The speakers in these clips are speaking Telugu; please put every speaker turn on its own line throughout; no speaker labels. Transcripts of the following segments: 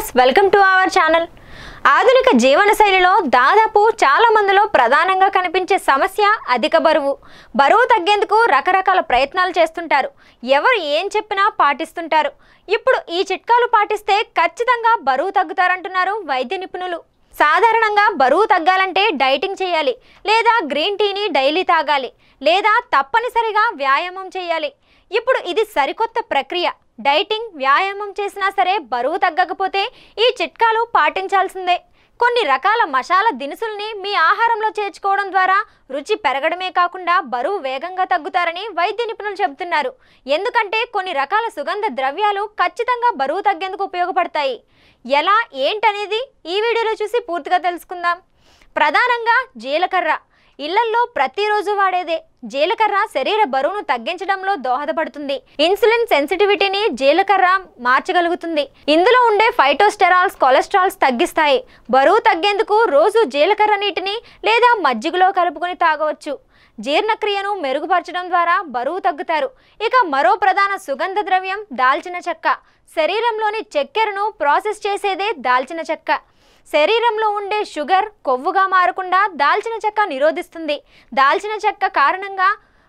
Viewers welcome to our channel. ఆధునిక జీవన శైలిలో దాదాపు చాలా మందిలో ప్రధానంగా కనిపించే సమస్య అధిక బరువు. బరువు తగ్గేందుకు రకరకాల ప్రయత్నాలు చేస్తుంటారు. ఎవరు ఏం చెప్పినా పాటిస్తుంటారు. ఇప్పుడు ఈ చిట్కాలు పాటిస్తే ఖచ్చితంగా బరువు తగ్గుతారంటున్నారు వైద్య నిపుణులు. సాధారణంగా బరువు తగ్గాలంటే డైటింగ్ చేయాలి లేదా గ్రీన్ టీని డైలీ తాగాలి లేదా తప్పనిసరిగా వ్యాయామం చేయాలి. ఇప్పుడు ఇది సరికొత్త ప్రక్రియ. డైటింగ్ వ్యాయామం చేసినా సరే బరువు తగ్గకపోతే ఈ చిట్కాలు పాటించాల్సిందే. కొన్ని రకాల మసాలా దినుసుల్ని మీ ఆహారంలో చేర్చుకోవడం ద్వారా రుచి పెరగడమే కాకుండా బరువు వేగంగా తగ్గుతారని వైద్య నిపుణులు చెబుతున్నారు. ఎందుకంటే కొన్ని రకాల సుగంధ ద్రవ్యాలు ఖచ్చితంగా బరువు తగ్గేందుకు ఉపయోగపడతాయి. ఎలా ఏంటనేది ఈ వీడియోలో చూసి పూర్తిగా తెలుసుకుందాం. ప్రధానంగా జీలకర్ర. ఇళ్ళల్లో ప్రతిరోజు వాడేదే. జీలకర్ర శరీర బరువును తగ్గించడంలో దోహదపడుతుంది. ఇన్సులిన్ సెన్సిటివిటీని జీలకర్ర మార్చగలుగుతుంది. ఇందులో ఉండే ఫైటోస్టెరాల్స్ కొలెస్ట్రాల్స్ తగ్గిస్తాయి. బరువు తగ్గేందుకు రోజు జీలకర్ర నీటిని లేదా మజ్జిగలో కలుపుకొని తాగవచ్చు. జీర్ణక్రియను మెరుగుపరచడం ద్వారా బరువు తగ్గుతారు. ఇక మరో ప్రధాన సుగంధ ద్రవ్యం దాల్చిన చెక్క. శరీరంలోని చక్కెరను ప్రాసెస్ చేసేదే దాల్చిన చెక్క. శరీరంలో ఉండే షుగర్ కొవ్వుగా మారకుండా దాల్చిన చెక్క నిరోధిస్తుంది. దాల్చిన చెక్క కారణంగా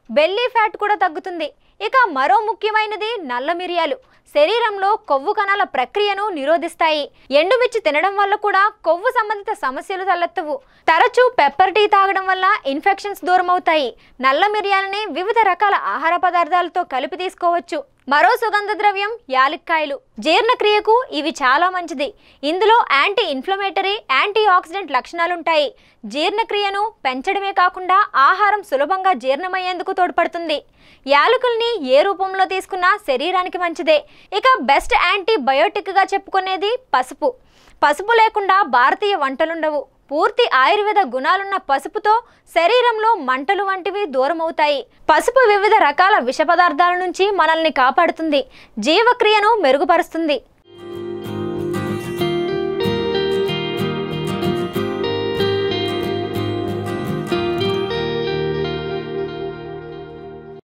బెల్లీ ఫ్యాట్ కూడా తగ్గుతుంది. ఇక మరో ముఖ్యమైనది నల్ల మిరియాలు. శరీరంలో కొవ్వు కణాల ప్రక్రియను నిరోధిస్తాయి. ఎండుమిర్చి తినడం వల్ల కూడా కొవ్వు సంబంధిత సమస్యలు తలెత్తవు. తరచూ పెప్పర్ టీ తాగడం వల్ల ఇన్ఫెక్షన్స్ దూరం అవుతాయి నల్ల మిరియాలని వివిధ రకాల ఆహార పదార్థాలతో కలిపి తీసుకోవచ్చు. మరో సుగంధ ద్రవ్యం యాలక్కాయలు. జీర్ణక్రియకు ఇవి చాలా మంచిది. ఇందులో యాంటీ ఇన్ఫ్లమేటరీ యాంటీ ఆక్సిడెంట్ లక్షణాలుంటాయి. జీర్ణక్రియను పెంచడమే కాకుండా ఆహారం సులభంగా జీర్ణమయ్యేందుకు తోడ్పడుతుంది. యాలకుల్ని ఏ రూపంలో తీసుకున్నా శరీరానికి మంచిదే. ఇక బెస్ట్ యాంటీబయోటిక్గా చెప్పుకునేది పసుపు. పసుపు లేకుండా భారతీయ వంటలుండవు. పూర్తి ఆయుర్వేద గుణాలున్న పసుపుతో శరీరంలో మంటలు వంటివి దూరమవుతాయి. పసుపు వివిధ రకాల విష పదార్థాల నుంచి మనల్ని కాపాడుతుంది. జీవక్రియను మెరుగుపరుస్తుంది.